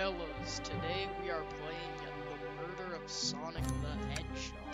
Fellas, today we are playing The Murder of Sonic the Hedgehog.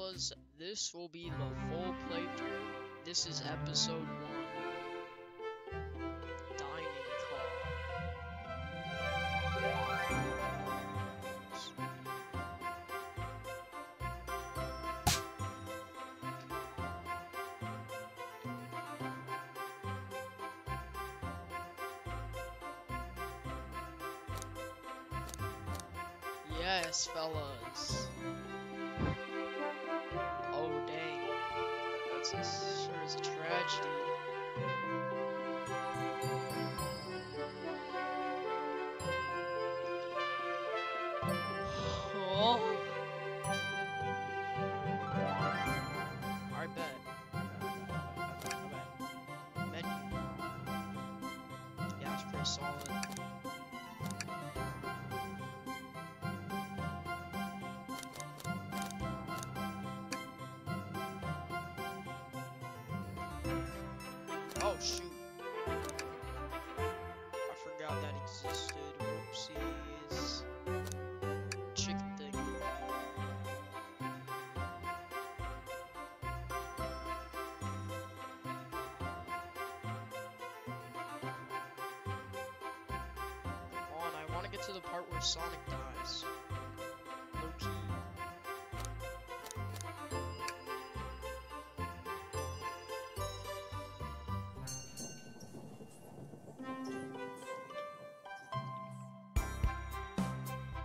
Fellas, this will be the full playthrough. This is episode 1. Dining Yes, fellas. That's a, sure is a tragedy. Shoot. I forgot that existed. Whoopsies. Chicken thing. Come on, I want to get to the part where Sonic dies.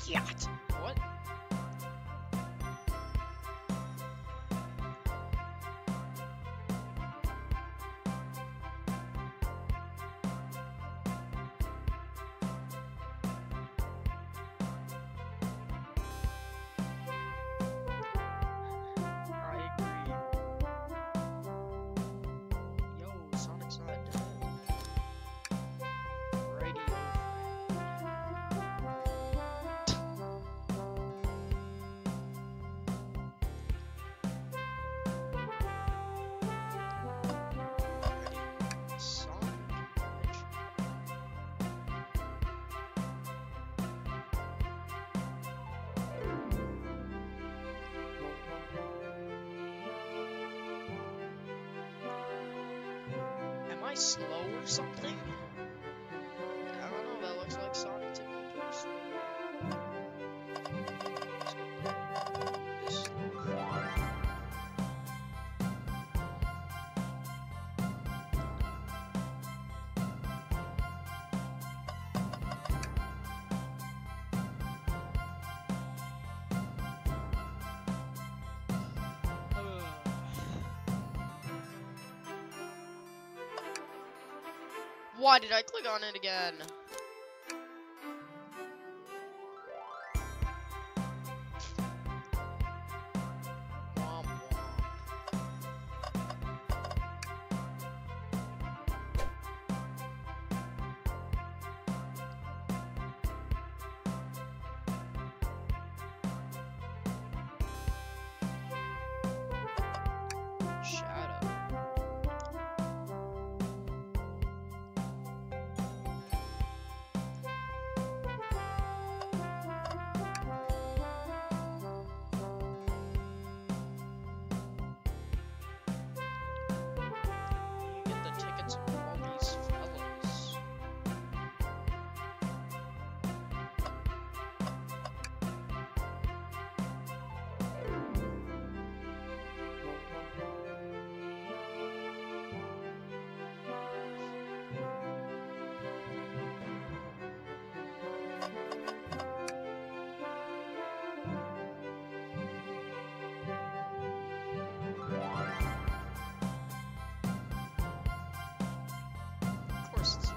Cat. Am I slow or something? Why did I click on it again? Of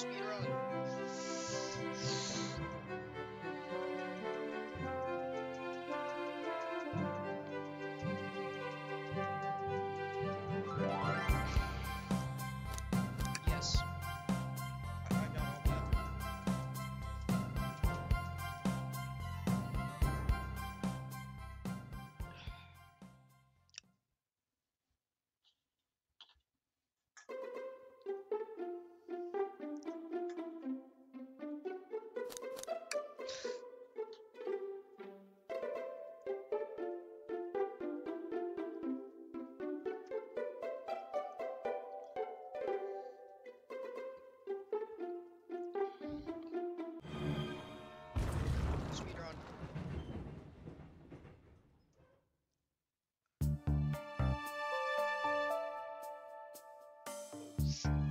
Speedrun. Yes. Hmm.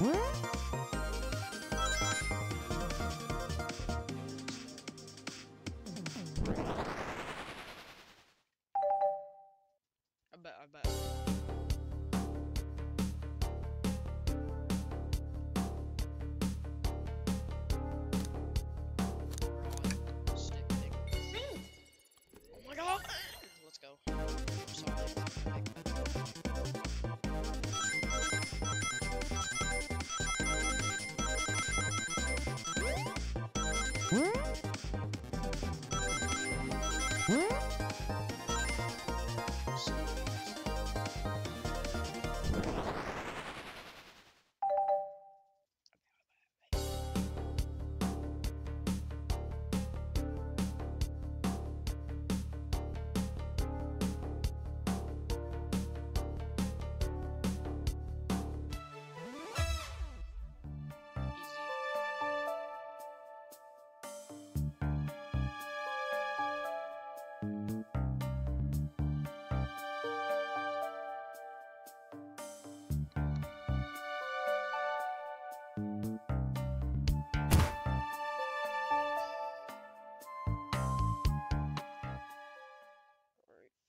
Woo!